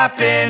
happen.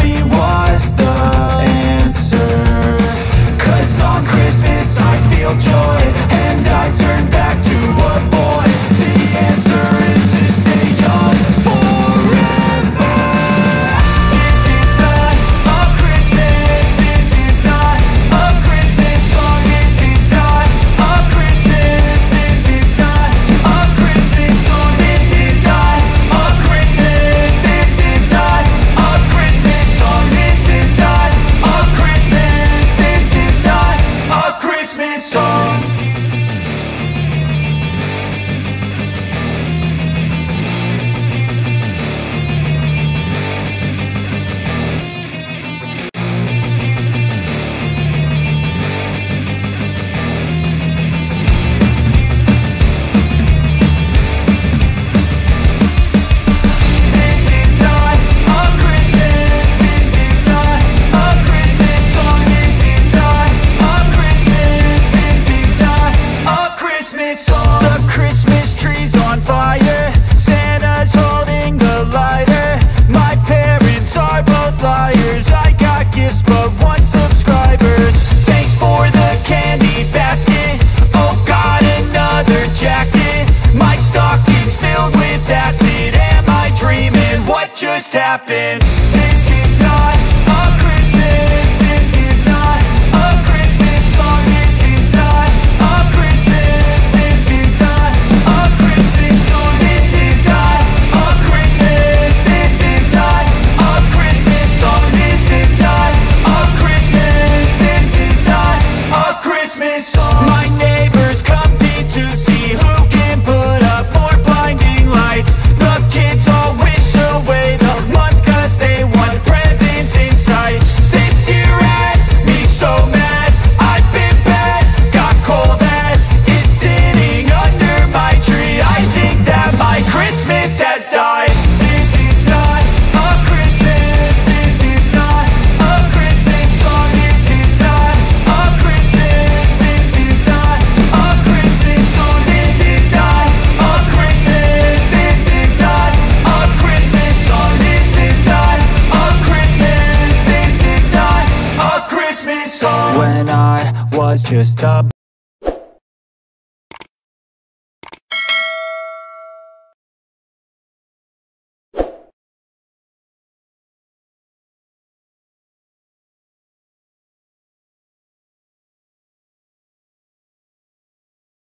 real joy. just happened was just a